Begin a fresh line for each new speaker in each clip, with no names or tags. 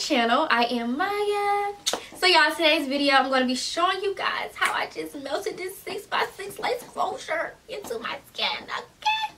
channel. I am Maya. So y'all, today's video I'm going to be showing you guys how I just melted this 6x6 lace closure into my skin, okay?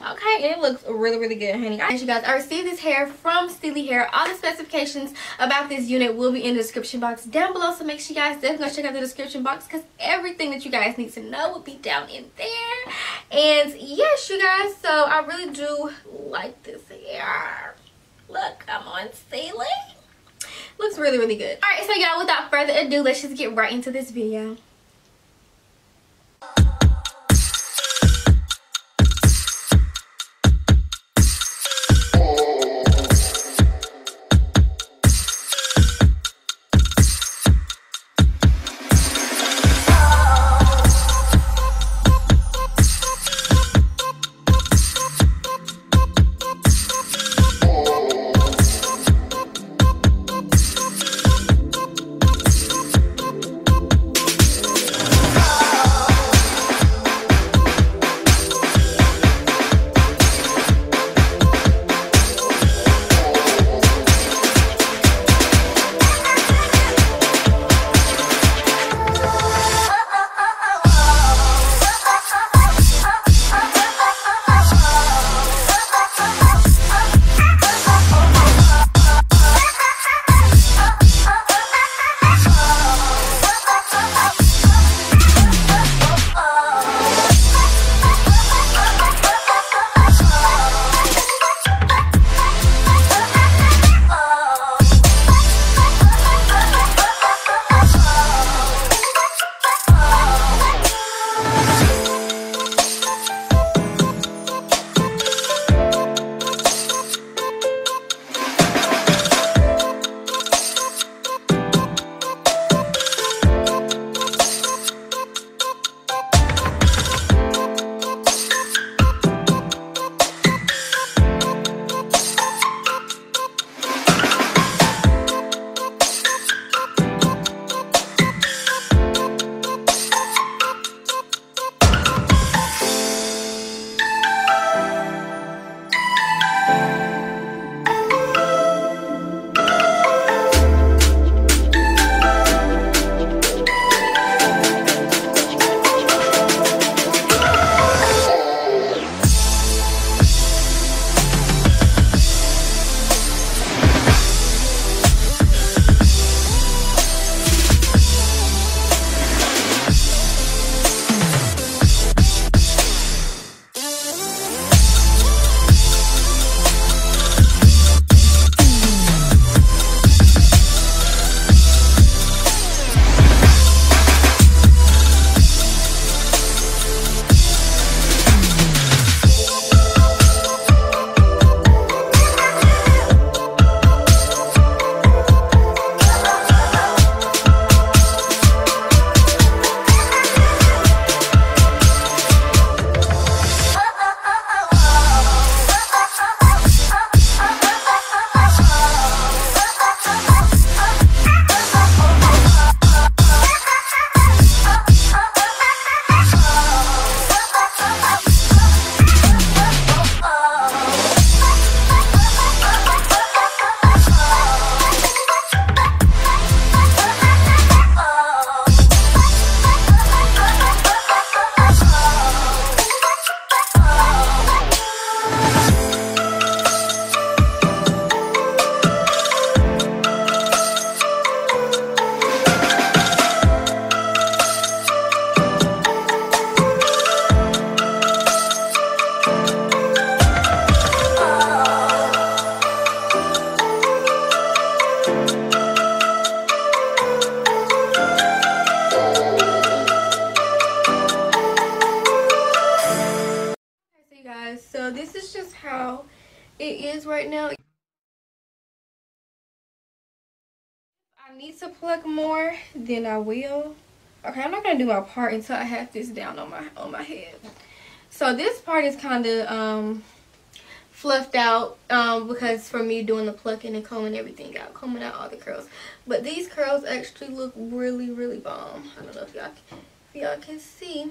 Okay, it looks really, really good, honey. As you guys, I received this hair from Celie Hair. All the specifications about this unit will be in the description box down below. So make sure you guys definitely check out the description box because everything that you guys need to know will be down in there. And yes, you guys, so I really do like this hair. Look, I'm on Celie. Looks really, really good. Alright, so y'all, without further ado, let's just get right into this video. I need to pluck more then I will. Okay I'm not gonna do my part until I have this down on my on my head. So this part is kind of um fluffed out um, because for me doing the plucking and combing everything out combing out all the curls. But these curls actually look really really bomb. I don't know if y'all y'all can see.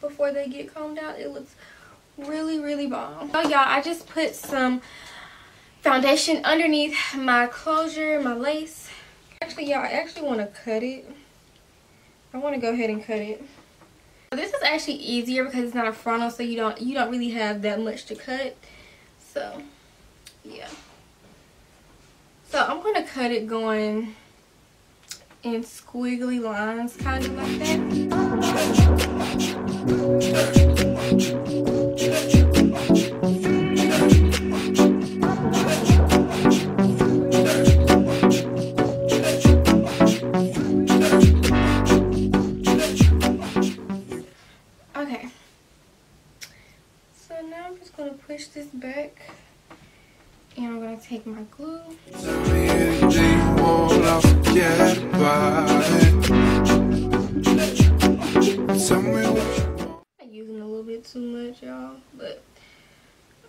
Before they get combed out it looks really really bomb. So y'all i just put some
foundation underneath my closure, my lace. Actually, y'all, I actually want to cut it. I want to go ahead and cut it. This is actually easier because it's not a frontal, so you don't you don't really have that much to cut. So, yeah. So I'm gonna cut it going in squiggly lines, kind of like that.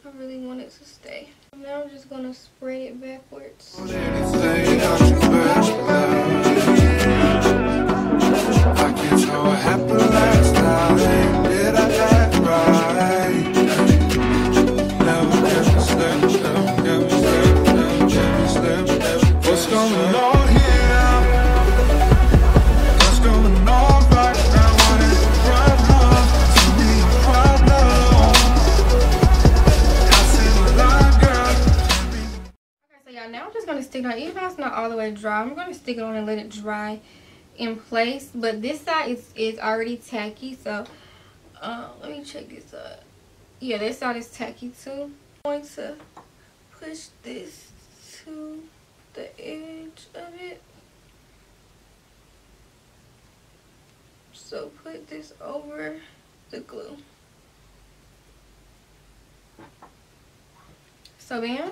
I really want it to stay. Now I'm just gonna spread it backwards. Dry i'm going to stick it on and let it dry in place. But this side is is already tacky so uh, let me check this out. Yeah this side is tacky too. I'm going to push this to the edge of it. So put this over the glue. So bam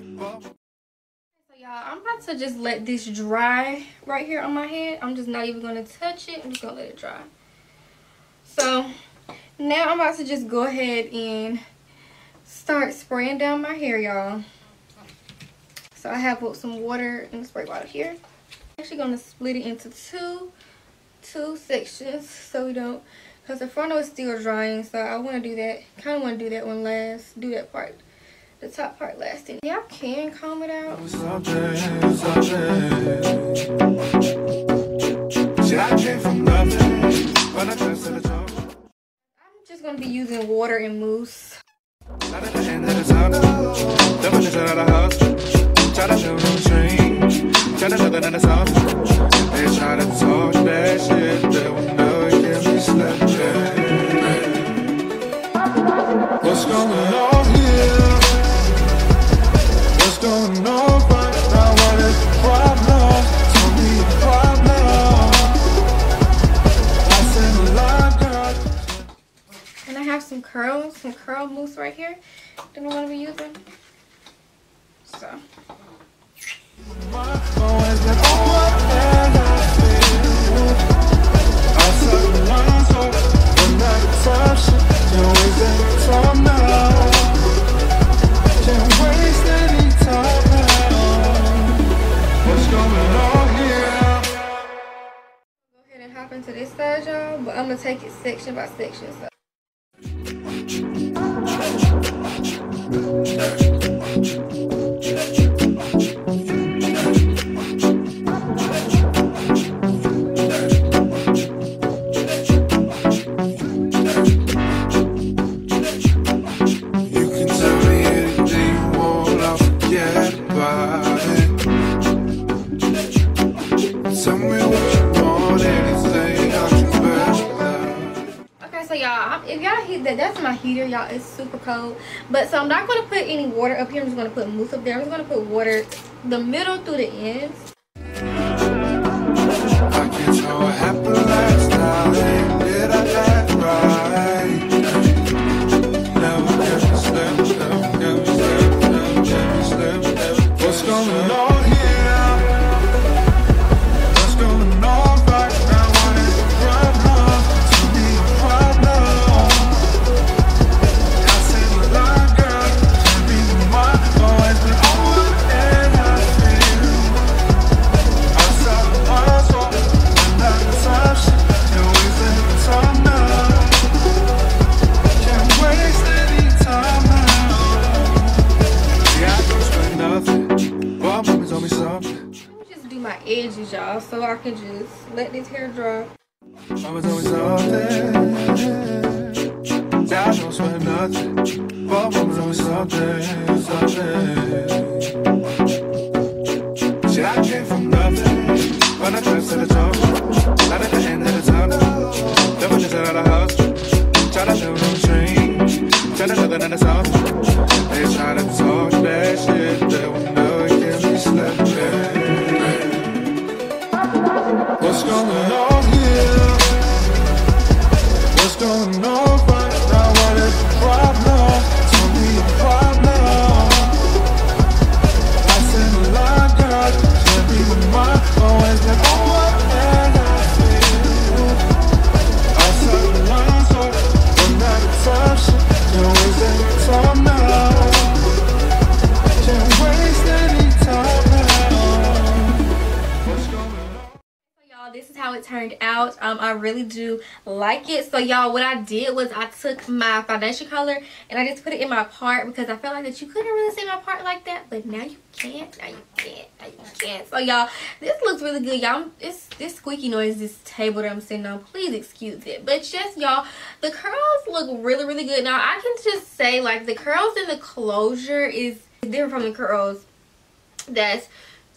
Uh, about to just let this dry right here on my head. I'm just not even going to touch it. I'm just going to let it dry. So now I'm about to just go ahead and start spraying down my hair, y'all. So I have some water in the spray bottle here. I'm actually going to split it into two, two sections so we don't, because the frontal is still drying. So I want to do that, kind of want to do that one last, do that part the top part lasting. Y'all can comb it out. I'm just gonna be using water and mousse. What's going on? Right here that I'm going to be using. So. hop into this side y'all but i'm gonna take it section by section so but so i'm not going to put any water up here. I'm just going to put mousse up there. I'm just going to put water the middle through the ends
I can just let this hair dry.
I was always up there. Don't sweat nothing. I was always something, something. What's
how it turned out. Um i really do like it. So y'all what i did was i took my foundation color and i just put it in my part because i felt like that you couldn't really see my part like that but now you can now you can now you can't. so y'all this looks really good. Y'all it's this squeaky noise this table that i'm sitting on please excuse it. But just y'all the curls look really really good. Now i can just say like the curls and the closure is different from the curls that's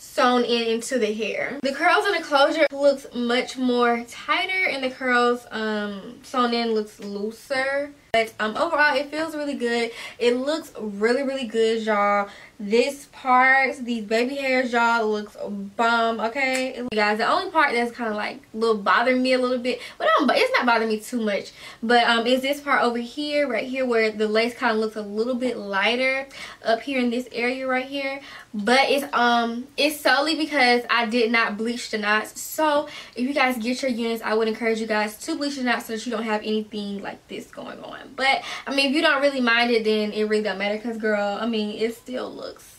sewn in into the hair. The curls and the closure looks much more tighter and the curls um, sewn in looks looser. But um, overall, it feels really good. It looks really, really good, y'all. This part, these baby hairs, y'all, looks bomb, okay? You guys, the only part that's kind of like little bothering me a little bit, but um, but it's not bothering me too much. But um, is this part over here, right here, where the lace kind of looks a little bit lighter up here in this area right here. But it's um, it's solely because I did not bleach the knots. So if you guys get your units, I would encourage you guys to bleach the knots so that you don't have anything like this going on. But I mean, if you don't really mind it, then it really don't matter. Cause girl, I mean, it still looks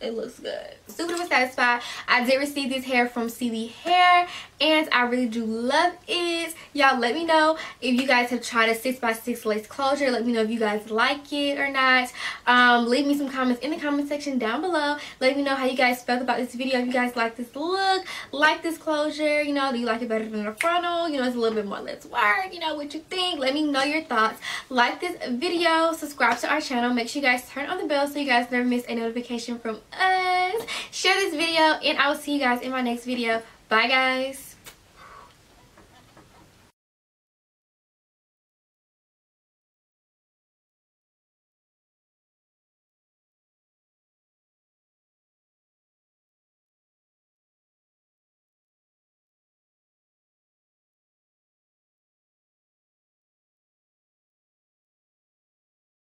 it looks good super duper satisfied i did receive this hair from Celie hair and i really do love it. Y'all let me know if you guys have tried a six by six lace closure. Let me know if you guys like it or not. Um leave me some comments in the comment section down below. Let me know how you guys felt about this video. If you guys like this look like this closure you know do you like it better than the frontal? You know it's a little bit more let's work you know what you think? Let me know your thoughts. Like this video subscribe to our channel. Make sure you guys turn on the bell so you guys never miss a notification from us. Share this video and i will see you guys in my next video. Bye guys